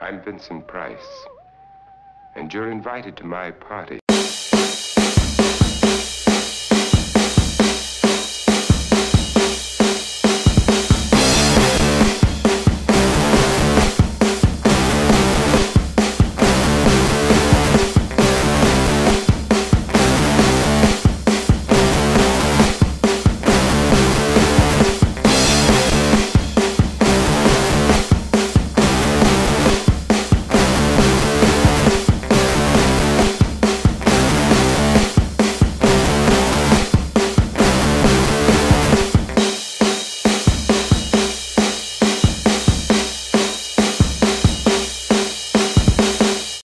I'm Vincent Price. And you're invited to my party.